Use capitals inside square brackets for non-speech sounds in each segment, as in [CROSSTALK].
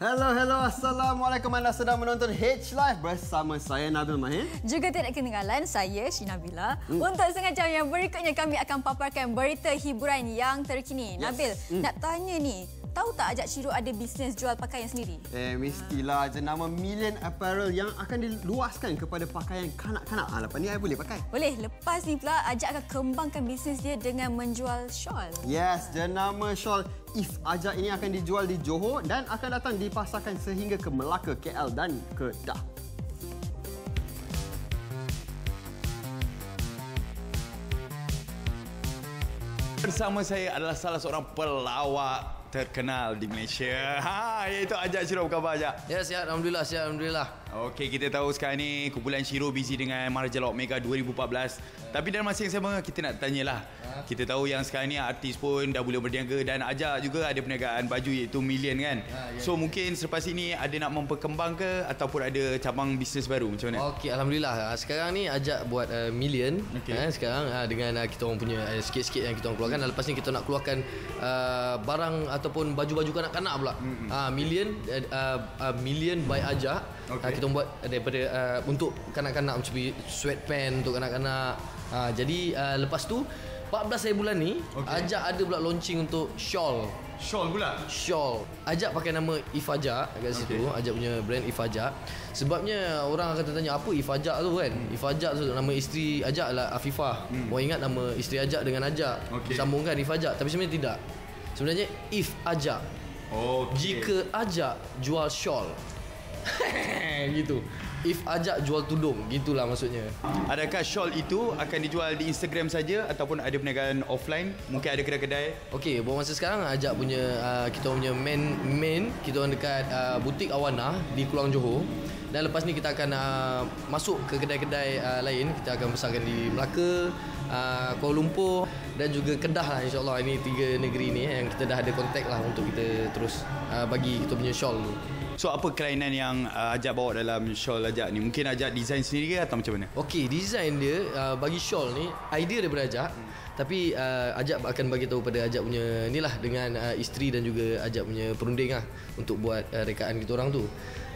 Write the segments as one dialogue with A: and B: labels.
A: Hello, hello. Assalamualaikum. Anda sedang menonton H Live bersama saya Nabil Mahir.
B: Juga tidak ketinggalan saya Shina Bila. Hmm. Untuk setengah jam yang berikutnya kami akan paparkan berita hiburan yang terkini. Yes. Nabil, hmm. nak tanya ni, tahu tak Ajak Ciro ada bisnes jual pakaian sendiri?
A: Eh, mestilah jenama Million Apparel yang akan diluaskan kepada pakaian kanak-kanak. Ah, lepas ni saya boleh pakai.
B: Boleh. Lepas ni pula Ajak akan kembangkan bisnes dia dengan menjual shawl.
A: Yes, jenama shawl If Ajak ini akan dijual di Johor dan akan datang dipasarkan sehingga ke Melaka, KL dan Kedah.
C: Bersama saya adalah salah seorang pelawak terkenal di Malaysia. Ha, iaitu Ajak Syiro. Apa khabar Ajak?
D: Ya, sihat. Alhamdulillah, sihat. Alhamdulillah.
C: Okey, kita tahu sekarang ni kumpulan Syiro busy dengan Maharaja Lawak Mega 2014. Tapi dalam masa yang sama, kita nak tanyalah. Ha? Kita tahu yang sekarang ni artis pun dah boleh berniaga dan Ajak juga ada perniagaan baju iaitu Million kan. Ha, ya. So, mungkin selepas ini ada nak memperkembang ke ataupun ada cabang bisnes baru macam mana?
D: Okey, Alhamdulillah. Sekarang ni Ajak buat uh, Million. Okay. Eh, sekarang uh, dengan uh, kita orang punya uh, sikit-sikit yang kita orang keluarkan. Dan lepas ni kita nak keluarkan uh, barang ataupun baju-baju kanak-kanak pula. Mm-hmm. Uh, million uh, uh, million by Aja. Okay. Uh, kita buat daripada uh, untuk kanak-kanak macam sweatpants untuk kanak-kanak. Uh, jadi uh, lepas tu 14 hari bulan ni okay. Ajak ada pula launching untuk shawl.
C: Shawl pula?
D: Shawl. Ajak pakai nama Ifaja kat situ. Okay. Ajak punya brand Ifaja. Sebabnya orang akan tanya apa Ifaja tu kan? Hmm. Ifaja tu nama isteri Ajak adalah Afifah. Hmm. Orang ingat nama isteri Ajak dengan Ajak. Okay. Sambungkan Ifaja. Tapi sebenarnya tidak. Sebenarnya if ajak. Oh. Okay. Jika ajak jual shawl. [LAUGHS] gitu. If ajak jual tudung, gitulah maksudnya.
C: Adakah shawl itu akan dijual di Instagram saja ataupun ada perniagaan offline? Mungkin ada kedai-kedai.
D: Okey, buat masa sekarang ajak punya uh, kita punya main main kita orang dekat uh, butik Awana di Kulang Johor. Dan lepas ni kita akan uh, masuk ke kedai-kedai uh, lain. Kita akan besarkan di Melaka, uh, Kuala Lumpur dan juga Kedah lah insyaAllah ini tiga negeri ni eh, yang kita dah ada kontak lah untuk kita terus uh, bagi kita punya shawl tu
C: So apa kelainan yang uh, Ajak bawa dalam shawl Ajak ni? Mungkin Ajak design sendiri ke atau macam mana?
D: Okey, design dia uh, bagi shawl ni idea daripada Ajak. Hmm. Tapi uh, Ajak akan bagi tahu pada Ajak punya ni lah dengan uh, isteri dan juga Ajak punya perunding lah untuk buat uh, rekaan kita orang tu.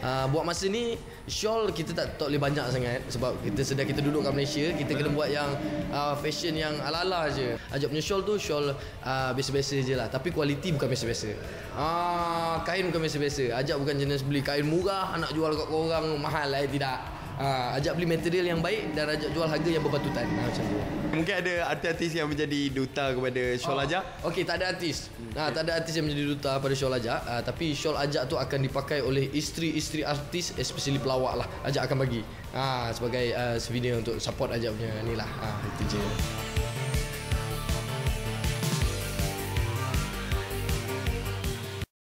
D: Uh, buat masa ni shawl kita tak tak boleh banyak sangat sebab kita sedang kita duduk kat Malaysia kita kena buat yang uh, fashion yang ala-ala je. Ajak punya shawl tu shawl uh, biasa-biasa je lah. Tapi kualiti bukan biasa-biasa. Uh, kain bukan biasa-biasa. Ajak bukan jenis beli kain murah nak jual kat korang mahal. Lah eh, tidak uh, ajak beli material yang baik dan ajak jual harga yang berpatutan uh, macam tu
C: Mungkin ada artis-artis yang menjadi duta kepada Shawl oh. Ajak?
D: Okey, tak ada artis. Ha, tak ada artis yang menjadi duta pada Shawl Ajak. Ha, tapi Shawl Ajak tu akan dipakai oleh isteri-isteri artis, especially pelawak lah. Ajak akan bagi. Ha, sebagai uh, souvenir untuk support Ajak punya ni lah. Ha, itu je.